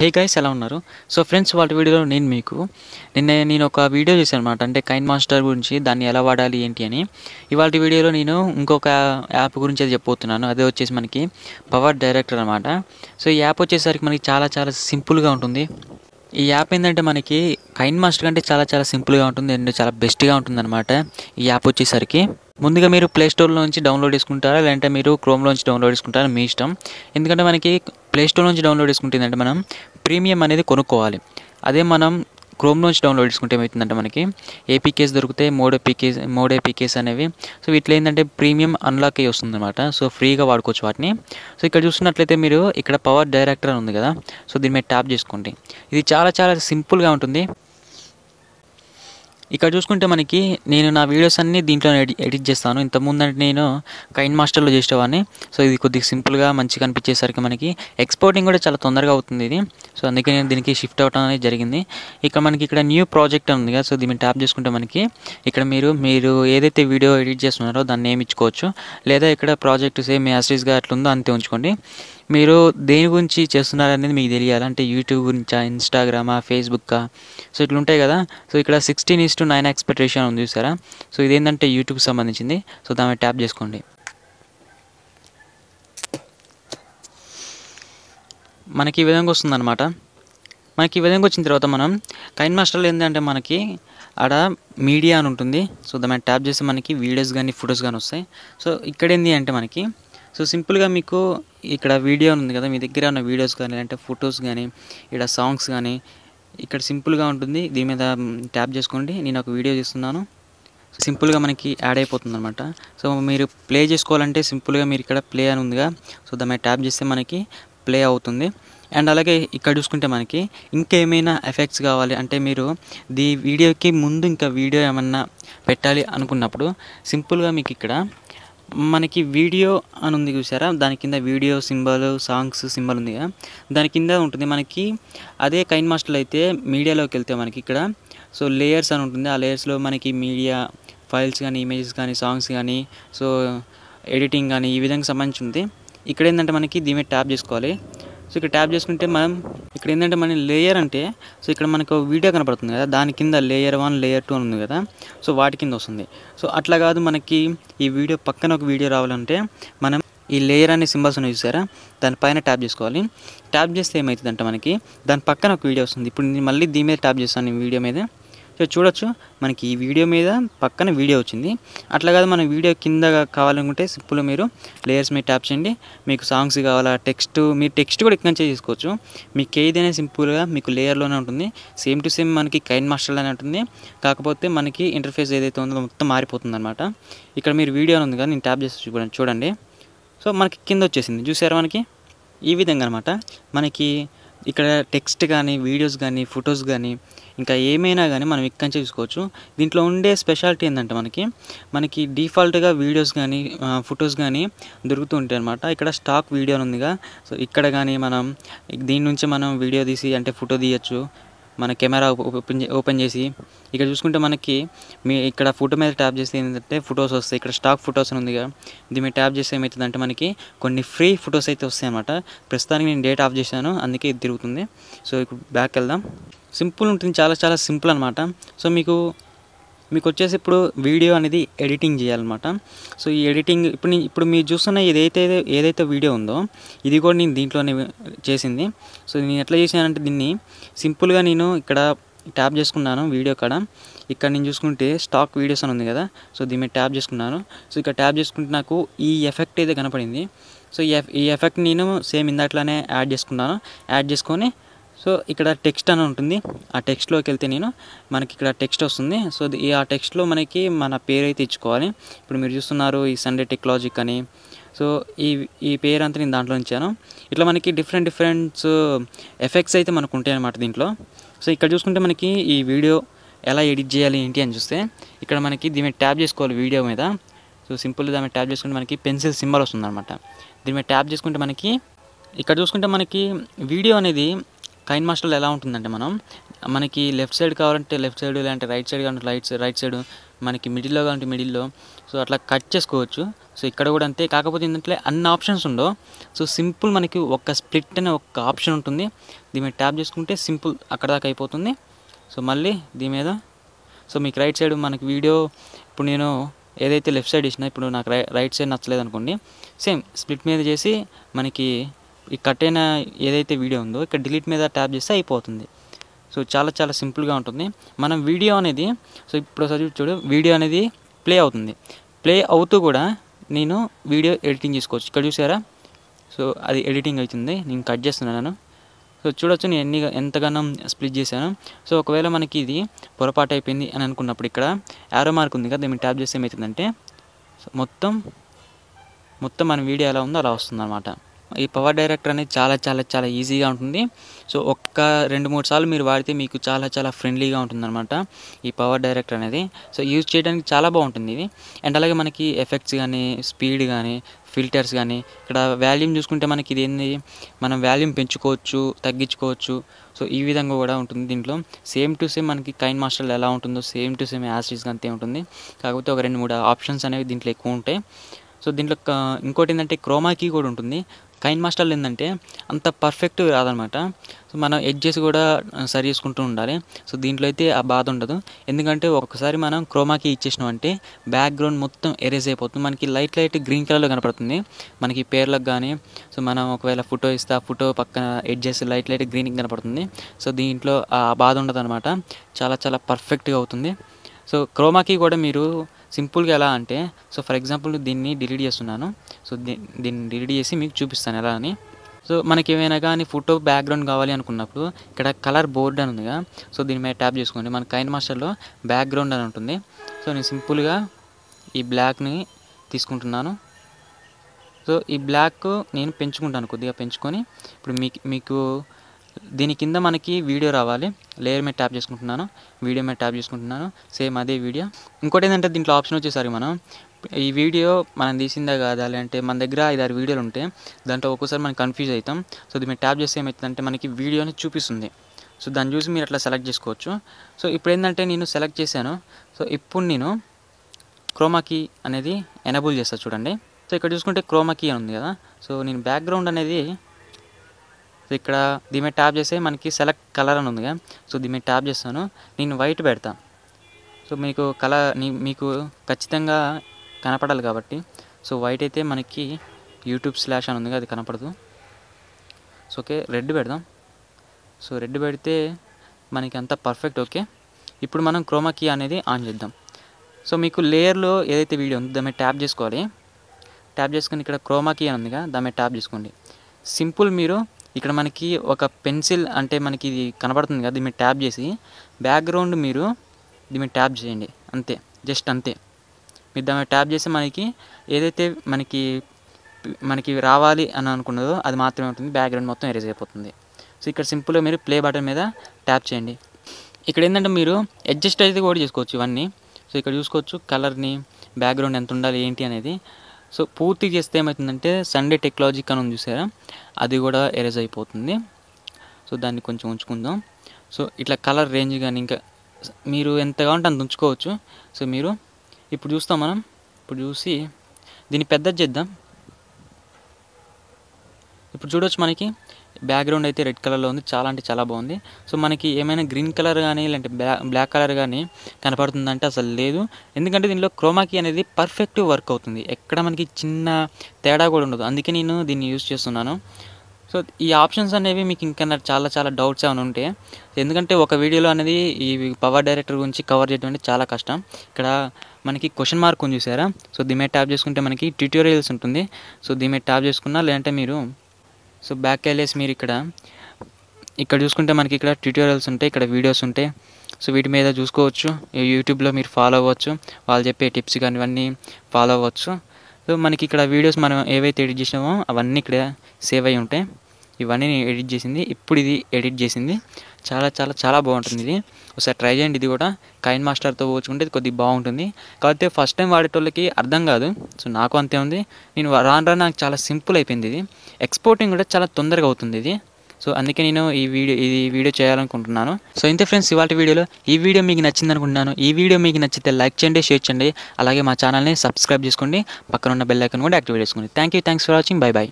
Hey guys ఎలా ఉన్నారు? So friends వాళ్ళ వీడియోలో నేను మీకు నిన్న నేను ఒక వీడియో చేశాను అనమాట అంటే కైన్ మాస్టర్ గురించి దాన్ని ఎలా వాడాలి ఏంటి అని. ఇవాళ వీడియోలో నేను ఇంకొక యాప్ గురించి అది చెప్పబోతున్నాను. అదే వచ్చేసి మనకి పవర్ డైరెక్టర్ అనమాట సో ఈ యాప్ వచ్చేసరికి మనకి చాలా చాలా సింపుల్గా ఉంటుంది. ఈ యాప్ ఏంటంటే మనకి కైన్ మాస్టర్ కంటే చాలా చాలా సింపుల్గా ఉంటుంది. అండ్ చాలా బెస్ట్గా ఉంటుంది అనమాట ఈ యాప్ వచ్చేసరికి. ముందుగా మీరు ప్లే స్టోర్లో నుంచి డౌన్లోడ్ చేసుకుంటారా? లేదంటే మీరు క్రోమ్లో నుంచి డౌన్లోడ్ చేసుకుంటారా? మీ ఇష్టం. ఎందుకంటే మనకి ప్లే స్టోర్ నుంచి డౌన్లోడ్ చేసుకుంటుందంటే మనం ప్రీమియం అనేది కొనుక్కోవాలి. అదే మనం క్రోమ్లోంచి డౌన్లోడ్ చేసుకుంటే ఏమవుతుందంటే మనకి ఏపీకేస్ దొరికితే మోడో పికెస్ మోడే పీకేస్ అనేవి. సో వీటిలో ఏంటంటే ప్రీమియం అన్లాక్ అయ్యి వస్తుంది అనమాట సో ఫ్రీగా వాడుకోవచ్చు వాటిని. సో ఇక్కడ చూసినట్లయితే మీరు ఇక్కడ పవర్ డైరెక్టర్ అని ఉంది కదా. సో దీని మీద ట్యాప్ చేసుకోండి. ఇది చాలా చాలా సింపుల్గా ఉంటుంది. ఇక్కడ చూసుకుంటే మనకి నేను నా వీడియోస్ అన్నీ దీంట్లో ఎడి- ఎడిట్ చేస్తాను. ఇంతకుముందు అంటే నేను కైన్ మాస్టర్లో చేసేవాడిని. సో ఇది కొద్దిగా సింపుల్గా మంచిగా అనిపించేసరికి మనకి ఎక్స్పోర్టింగ్ కూడా చాలా తొందరగా అవుతుంది ఇది. సో అందుకే నేను దీనికి షిఫ్ట్ అవటం అనేది జరిగింది. ఇక్కడ మనకి ఇక్కడ న్యూ ప్రాజెక్ట్ అని ఉంది కదా సో దీన్ని ట్యాప్ చేసుకుంటే మనకి ఇక్కడ మీరు మీరు ఏదైతే వీడియో ఎడిట్ చేస్తున్నారో దాన్ని ఏమి ఇచ్చుకోవచ్చు. లేదా ఇక్కడ ప్రాజెక్ట్ సేమ్ యాస్టీస్గా అట్లుందో అంతే ఉంచుకోండి. మీరు దేని గురించి చేస్తున్నారనేది మీకు తెలియాలి. అంటే యూట్యూబ్ గురించా ఇన్స్టాగ్రామా ఫేస్బుక్కా సో ఇట్లా ఉంటాయి కదా. సో ఇక్కడ sixteen is two nine expectation ఉంది చూసారా? సో ఇదేంటంటే యూట్యూబ్కి సంబంధించింది. సో దాని ట్యాప్ చేసుకోండి. మనకి ఈ విధంగా వస్తుందన్నమాట. మనకి ఈ విధంగా వచ్చిన తర్వాత మనం కైన్ మాస్టర్లో ఏంటంటే మనకి ఆడ మీడియా అని ఉంటుంది. సో దాని ట్యాప్ చేస్తే మనకి వీడియోస్ కానీ ఫొటోస్ కానీ వస్తాయి. సో ఇక్కడ ఏంటి అంటే మనకి సో సింపుల్గా మీకు ఇక్కడ వీడియో ఉంది కదా మీ దగ్గర ఉన్న వీడియోస్ కానీ లేదంటే ఫొటోస్ కానీ ఇక్కడ సాంగ్స్ కానీ ఇక్కడ సింపుల్గా ఉంటుంది. దీని మీద ట్యాప్ చేసుకోండి నేను ఒక వీడియో చేస్తున్నాను సింపుల్గా మనకి యాడ్ అయిపోతుంది అనమాట సో మీరు ప్లే చేసుకోవాలంటే సింపుల్గా మీరు ఇక్కడ ప్లే అని ఉందిగా. సో దాని మీద ట్యాప్ చేస్తే మనకి ప్లే అవుతుంది. అండ్ అలాగే ఇక్కడ చూసుకుంటే మనకి ఇంకేమైనా ఎఫెక్ట్స్ కావాలి అంటే మీరు దీ వీడియోకి ముందు ఇంకా వీడియో ఏమన్నా పెట్టాలి అనుకున్నప్పుడు సింపుల్గా మీకు ఇక్కడ మనకి వీడియో అని ఉంది చూసారా? దాని కింద వీడియో సింబల్ సాంగ్స్ సింబల్ ఉంది కదా? దాని కింద ఉంటుంది మనకి అదే కైన్ మాస్టర్లో అయితే మీడియాలోకి వెళ్తే మనకి ఇక్కడ. సో లేయర్స్ అని ఉంటుంది. ఆ లేయర్స్లో మనకి మీడియా ఫైల్స్ కానీ ఇమేజెస్ కానీ సాంగ్స్ కానీ సో ఎడిటింగ్ కానీ ఈ విధంగా సంబంధించి ఉంది. ఇక్కడ ఏంటంటే మనకి దీని మీద ట్యాప్ చేసుకోవాలి. సో ఇక్కడ ట్యాప్ చేసుకుంటే మనం ఇక్కడ ఏంటంటే మన లేయర్ అంటే సో ఇక్కడ మనకు ఒక వీడియో కనపడుతుంది కదా దాని కింద లేయర్ వన్ లేయర్ టూ అని ఉంది కదా సో వాటి కింద వస్తుంది. సో అట్లా కాదు మనకి ఈ వీడియో పక్కన ఒక వీడియో రావాలంటే మనం ఈ లేయర్ అనే సింబల్స్ ఉన్నాయి చూసారా దానిపైన ట్యాప్ చేసుకోవాలి. ట్యాప్ చేస్తే ఏమవుతుందంటే మనకి దాని పక్కన ఒక వీడియో వస్తుంది. ఇప్పుడు నేను మళ్ళీ దీని మీద ట్యాప్ చేస్తాను ఈ వీడియో మీద. సో చూడొచ్చు మనకి ఈ వీడియో మీద పక్కన వీడియో వచ్చింది. అట్లా కాదు మన వీడియో కింద కావాలనుకుంటే సింపుల్ మీరు లేయర్స్ మీద ట్యాప్ చేయండి. మీకు సాంగ్స్ కావాలా టెక్స్ట్ మీరు టెక్స్ట్ కూడా ఇక్కడ నుంచి చేసుకోవచ్చు మీకు ఏదైనా సింపుల్గా మీకు లేయర్లోనే ఉంటుంది. సేమ్ టు సేమ్ మనకి కైన్ మాస్టర్లోనే ఉంటుంది. కాకపోతే మనకి ఇంటర్ఫేస్ ఏదైతే ఉందో మొత్తం మారిపోతుంది అనమాట ఇక్కడ మీరు వీడియో ఉంది కదా నేను ట్యాప్ చేసి చూడండి. చూడండి. సో మనకి కింద వచ్చేసింది. చూసారా మనకి? ఈ విధంగా అనమాట మనకి ఇక్కడ టెక్స్ట్ కానీ వీడియోస్ కానీ ఫొటోస్ కానీ ఇంకా ఏమైనా కానీ మనం ఇక్కడి నుంచి చూసుకోవచ్చు. దీంట్లో ఉండే స్పెషాలిటీ ఏంటంటే మనకి మనకి డిఫాల్ట్గా వీడియోస్ కానీ ఫొటోస్ కానీ దొరుకుతూ ఉంటాయి అనమాట ఇక్కడ స్టాక్ వీడియో ఉందిగా. సో ఇక్కడ కానీ మనం దీని నుంచి మనం వీడియో తీసి అంటే ఫోటో తీయచ్చు. మన కెమెరా ఓపెన్ చే- ఓపెన్ చేసి ఇక్కడ చూసుకుంటే మనకి మీ ఇక్కడ ఫోటో మీద ట్యాప్ చేస్తే ఏంటంటే ఫొటోస్ వస్తాయి. ఇక్కడ స్టాక్ ఫొటోస్ అని ఉందిగా దీని మీద ట్యాప్ చేస్తే ఏమవుతుందంటే మనకి కొన్ని ఫ్రీ ఫొటోస్ అయితే వస్తాయి అనమాట ప్రస్తుతానికి నేను డేట్ ఆఫ్ చేశాను అందుకే ఇది తిరుగుతుంది. సో ఇప్పుడు బ్యాక్ వెళ్దాం. సింపుల్ ఉంటుంది చాలా చాలా సింపుల్ అనమాట సో మీకు మీకు వచ్చేసి ఇప్పుడు వీడియో అనేది ఎడిటింగ్ చేయాలన్నమాట. సో ఈ ఎడిటింగ్ ఇప్పుడు ఇప్పుడు మీరు చూస్తున్న ఏదైతే ఏదైతే వీడియో ఉందో ఇది కూడా నేను దీంట్లోనే చేసింది. సో నేను ఎట్లా చేశానంటే దీన్ని సింపుల్గా నేను ఇక్కడ ట్యాప్ చేసుకున్నాను వీడియో కాడ. ఇక్కడ నేను చూసుకుంటే స్టాక్ వీడియోస్ అని ఉంది కదా సో దీని మీద ట్యాప్ చేసుకున్నాను. సో ఇక్కడ ట్యాప్ చేసుకుంటే నాకు ఈ ఎఫెక్ట్ అయితే కనపడింది. సో ఈ ఈ ఎఫెక్ట్ నేను సేమ్ ఇందాట్లానే యాడ్ చేసుకున్నాను. యాడ్ చేసుకొని సో ఇక్కడ టెక్స్ట్ అని ఉంటుంది. ఆ టెక్స్ట్లోకి వెళ్తే నేను మనకి ఇక్కడ టెక్స్ట్ వస్తుంది. సో ఈ ఆ టెక్స్ట్లో మనకి మన పేరు అయితే ఇచ్చుకోవాలి. ఇప్పుడు మీరు చూస్తున్నారు ఈ సండే టెక్నాలజిక్ అని. సో ఈ ఈ పేరు అంతా నేను దాంట్లో ఉంచాను. ఇట్లా మనకి డిఫరెంట్ డిఫరెంట్ ఎఫెక్ట్స్ అయితే మనకు ఉంటాయి అన్నమాట దీంట్లో. సో ఇక్కడ చూసుకుంటే మనకి ఈ వీడియో ఎలా ఎడిట్ చేయాలి ఏంటి అని చూస్తే ఇక్కడ మనకి దీని మీద ట్యాప్ చేసుకోవాలి వీడియో మీద. సో సింపుల్ దాని ట్యాప్ చేసుకుంటే మనకి పెన్సిల్ సింబల్ వస్తుంది అనమాట దీని మీద ట్యాప్ చేసుకుంటే మనకి ఇక్కడ చూసుకుంటే మనకి వీడియో అనేది కైన్ మాస్టర్లో ఎలా ఉంటుందంటే మనం మనకి లెఫ్ట్ సైడ్ కావాలంటే లెఫ్ట్ సైడ్ లేదంటే రైట్ సైడ్ కావాలంటే రైట్ సైడ్ రైట్ సైడ్ మనకి మిడిల్లో కావాలంటే మిడిల్లో సో అట్లా కట్ చేసుకోవచ్చు. సో ఇక్కడ కూడా అంతే. కాకపోతే ఏంటంటే అన్ని ఆప్షన్స్ ఉండవు. సో సింపుల్ మనకి ఒక స్ప్లిట్ అనే ఒక ఆప్షన్ ఉంటుంది. దీని మీద ట్యాప్ చేసుకుంటే సింపుల్ అక్కడ దాకా అయిపోతుంది. సో మళ్ళీ దీని మీద సో మీకు రైట్ సైడ్ మనకి వీడియో ఇప్పుడు నేను ఏదైతే లెఫ్ట్ సైడ్ ఇచ్చినా ఇప్పుడు నాకు రై రైట్ సైడ్ నచ్చలేదు అనుకోండి సేమ్ స్ప్లిట్ మీద చేసి మనకి ఈ కట్ అయిన ఏదైతే వీడియో ఉందో ఇక్కడ డిలీట్ మీద ట్యాప్ చేస్తే అయిపోతుంది. సో చాలా చాలా సింపుల్గా ఉంటుంది. మనం వీడియో అనేది సో ఇప్పుడు ఒకసారి చూడు వీడియో అనేది ప్లే అవుతుంది. ప్లే అవుతూ కూడా నేను వీడియో ఎడిటింగ్ చేసుకోవచ్చు. ఇక్కడ చూసారా? సో అది ఎడిటింగ్ అవుతుంది. నేను కట్ చేస్తున్నాను సో చూడొచ్చు నేను ఎన్ని ఎంతగానో స్ప్లిట్ చేశాను. సో ఒకవేళ మనకి ఇది పొరపాటు అయిపోయింది అని అనుకున్నప్పుడు ఇక్కడ యారో మార్క్ ఉంది కదా దీన్ని ట్యాప్ చేస్తే ఏమవుతుందంటే సో మొత్తం మొత్తం మన వీడియో ఎలా ఉందో అలా వస్తుంది అనమాట ఈ పవర్ డైరెక్టర్ అనేది చాలా చాలా చాలా ఈజీగా ఉంటుంది. సో ఒక్క రెండు మూడు సార్లు మీరు వాడితే మీకు చాలా చాలా ఫ్రెండ్లీగా ఉంటుందన్నమాట ఈ పవర్ డైరెక్టర్ అనేది. సో యూజ్ చేయడానికి చాలా బాగుంటుంది ఇది. అండ్ అలాగే మనకి ఎఫెక్ట్స్ కానీ స్పీడ్ కానీ ఫిల్టర్స్ కానీ ఇక్కడ వాల్యూమ్ చూసుకుంటే మనకి ఇది ఏంది? మనం వాల్యూమ్ పెంచుకోవచ్చు తగ్గించుకోవచ్చు. సో ఈ విధంగా కూడా ఉంటుంది దీంట్లో. సేమ్ టు సేమ్ మనకి కైన్ మాస్టర్లో ఎలా ఉంటుందో సేమ్ టు సేమ్ యాసిడ్స్ అంతే ఉంటుంది. కాకపోతే ఒక రెండు మూడు ఆప్షన్స్ అనేవి దీంట్లో ఎక్కువ ఉంటాయి. సో దీంట్లో ఇంకోటి ఏంటంటే క్రోమా కీ కూడా ఉంటుంది. కైన్ మాస్టర్లు ఏంటంటే అంత పర్ఫెక్ట్ రాదనమాట సో మనం ఎడ్జెస్ కూడా సరి చేసుకుంటూ ఉండాలి. సో దీంట్లో అయితే ఆ బాధ ఉండదు. ఎందుకంటే ఒక్కసారి మనం క్రోమాకి ఇచ్చేసినాం అంటే బ్యాక్గ్రౌండ్ మొత్తం ఎరేజ్ అయిపోతుంది. మనకి లైట్ లైట్ గ్రీన్ కలర్లో కనపడుతుంది. మనకి పేర్లకు కానీ సో మనం ఒకవేళ ఫోటో ఇస్తే ఆ ఫోటో పక్కన ఎడ్జెస్ లైట్ లైట్ గ్రీన్ కనపడుతుంది. సో దీంట్లో ఆ బాధ ఉండదు అనమాట చాలా చాలా పర్ఫెక్ట్గా అవుతుంది. సో క్రోమాకి కూడా మీరు సింపుల్గా ఎలా అంటే సో ఫర్ ఎగ్జాంపుల్ దీన్ని డిలీట్ చేస్తున్నాను. సో దీన్ని డిలీట్ చేసి మీకు చూపిస్తాను ఎలా అని. సో మనకి ఏమైనా కానీ ఫోటో బ్యాక్గ్రౌండ్ కావాలి అనుకున్నప్పుడు ఇక్కడ కలర్ బోర్డ్ అని ఉందిగా సో దీని మీద ట్యాప్ చేసుకోండి. మన కైన్ మాస్టర్లో బ్యాక్గ్రౌండ్ అని ఉంటుంది. సో నేను సింపుల్గా ఈ బ్లాక్ని తీసుకుంటున్నాను. సో ఈ బ్లాక్ నేను పెంచుకుంటాను కొద్దిగా పెంచుకొని. ఇప్పుడు మీకు మీకు దీని కింద మనకి వీడియో రావాలి. లేయర్ మీద ట్యాప్ చేసుకుంటున్నాను. వీడియో మీద ట్యాప్ చేసుకుంటున్నాను. సేమ్ అదే వీడియో ఇంకోటి ఏంటంటే దీంట్లో ఆప్షన్ వచ్చేసరికి మనం ఈ వీడియో మనం తీసిందా కాదా లేదంటే మన దగ్గర ఐదారు వీడియోలు ఉంటే దాంట్లో ఒక్కోసారి మనం కన్ఫ్యూజ్ అవుతాం. సో దీని మీద ట్యాప్ చేస్తే ఏమవుతుందంటే మనకి వీడియోని చూపిస్తుంది. సో దాన్ని చూసి మీరు అట్లా సెలెక్ట్ చేసుకోవచ్చు. సో ఇప్పుడు ఏంటంటే నేను సెలెక్ట్ చేశాను. సో ఇప్పుడు నేను క్రోమాకీ అనేది ఎనబుల్ చేస్తాను చూడండి. సో ఇక్కడ చూసుకుంటే క్రోమాకీ అని ఉంది కదా. సో నేను బ్యాక్గ్రౌండ్ అనేది సో ఇక్కడ దీని మీద ట్యాప్ చేస్తే మనకి సెలెక్ట్ కలర్ అని ఉందిగా సో దీని మీద ట్యాప్ చేస్తాను. నేను వైట్ పెడతా. సో మీకు కలర్ మీకు ఖచ్చితంగా కనపడాలి కాబట్టి. సో వైట్ అయితే మనకి యూట్యూబ్ స్లాష్ అని ఉందిగా అది కనపడదు. సో ఓకే రెడ్ పెడదాం. సో రెడ్ పెడితే మనకి అంత పర్ఫెక్ట్ ఓకే ఇప్పుడు మనం క్రోమా కీ అనేది ఆన్ చేద్దాం. సో మీకు లేయర్లో ఏదైతే వీడియో ఉందో దాని ట్యాప్ చేసుకోవాలి. ట్యాప్ చేసుకుని ఇక్కడ క్రోమా కీ అని ఉందిగా దాని ట్యాప్ చేసుకోండి. సింపుల్ మీరు ఇక్కడ మనకి ఒక పెన్సిల్ అంటే మనకి ఇది కనబడుతుంది కదా దీన్ని మీద ట్యాప్ చేసి బ్యాక్గ్రౌండ్ మీరు దీన్ని ట్యాప్ చేయండి. అంతే జస్ట్ అంతే. మీరు దాని ట్యాప్ చేసి మనకి ఏదైతే మనకి మనకి రావాలి అని అనుకున్నదో అది మాత్రమే ఉంటుంది బ్యాక్గ్రౌండ్ మొత్తం ఎరేజ్ అయిపోతుంది. సో ఇక్కడ సింపుల్గా మీరు ప్లే బటన్ మీద ట్యాప్ చేయండి. ఇక్కడ ఏంటంటే మీరు అడ్జస్ట్ అయితే కూడా చేసుకోవచ్చు ఇవన్నీ. సో ఇక్కడ చూసుకోవచ్చు కలర్ని బ్యాక్గ్రౌండ్ ఎంత ఉండాలి ఏంటి అనేది. సో పూర్తి చేస్తే ఏమవుతుందంటే సండే టెక్నాలజీ అని చూసారా? అది కూడా ఎరేజ్ అయిపోతుంది. సో దాన్ని కొంచెం ఉంచుకుందాం. సో ఇట్లా కలర్ రేంజ్ కానీ ఇంకా మీరు ఎంత కావాలంటే అంత ఉంచుకోవచ్చు. సో మీరు ఇప్పుడు చూస్తాం మనం. ఇప్పుడు చూసి దీన్ని పెద్దది చేద్దాం. ఇప్పుడు చూడొచ్చు మనకి. బ్యాక్గ్రౌండ్ అయితే రెడ్ కలర్లో ఉంది. చాలా అంటే చాలా బాగుంది. సో మనకి ఏమైనా గ్రీన్ కలర్ కానీ లేదంటే బ్లాక్ బ్లాక్ కలర్ కానీ కనపడుతుందంటే అసలు లేదు. ఎందుకంటే దీనిలో క్రోమాకీ అనేది పర్ఫెక్ట్ వర్క్ అవుతుంది. ఎక్కడ మనకి చిన్న తేడా కూడా ఉండదు. అందుకే నేను దీన్ని యూజ్ చేస్తున్నాను. సో ఈ ఆప్షన్స్ అనేవి మీకు ఇంకా చాలా చాలా డౌట్స్ ఏమైనా ఉంటే ఎందుకంటే ఒక వీడియోలో అనేది ఈ పవర్ డైరెక్టర్ గురించి కవర్ చేయడం అంటే చాలా కష్టం. ఇక్కడ మనకి క్వశ్చన్ మార్క్ ఉంది చూసారా? సో దీని మీద ట్యాప్ చేసుకుంటే మనకి ట్యూటోరియల్స్ ఉంటుంది. సో దీని మీద ట్యాప్ చేసుకున్నా లేదంటే మీరు సో బ్యాక్ వెళ్ళేసి మీరు ఇక్కడ ఇక్కడ చూసుకుంటే మనకి ఇక్కడ ట్యూటోరియల్స్ ఉంటాయి ఇక్కడ వీడియోస్ ఉంటాయి. సో వీటి మీద చూసుకోవచ్చు యూట్యూబ్లో మీరు ఫాలో అవ్వచ్చు వాళ్ళు చెప్పే టిప్స్ కానీ ఇవన్నీ ఫాలో అవ్వచ్చు. సో మనకి ఇక్కడ వీడియోస్ మనం ఏవైతే ఎడిట్ చేసినామో అవన్నీ ఇక్కడ సేవ్ అయి ఉంటాయి. ఇవన్నీ నేను ఎడిట్ చేసింది ఇప్పుడు ఇది ఎడిట్ చేసింది. చాలా చాలా చాలా బాగుంటుంది ఇది. ఒకసారి ట్రై చేయండి ఇది కూడా. కైన్ మాస్టర్తో పోల్చుకుంటే ఇది కొద్దిగా బాగుంటుంది. కాకపోతే ఫస్ట్ టైం వాడేటోళ్ళకి అర్థం కాదు. సో నాకు అంతే ఉంది. నేను రాను రాను నాకు చాలా సింపుల్ అయిపోయింది ఇది. ఎక్స్పోర్టింగ్ కూడా చాలా తొందరగా అవుతుంది ఇది. సో అందుకే నేను ఈ వీడియో ఈ వీడియో చేయాలనుకుంటున్నాను. సో ఇంతే ఫ్రెండ్స్ ఇవాళ వీడియోలో. ఈ వీడియో మీకు నచ్చింది అనుకుంటున్నాను ఈ వీడియో మీకు నచ్చితే లైక్ చేయండి షేర్ చేయండి. అలాగే మా ఛానల్ని సబ్స్క్రైబ్ చేసుకోండి. పక్కన ఉన్న బెల్ ఐకన్ కూడా యాక్టివేట్ చేసుకోండి. Thank you thanks for watching bye bye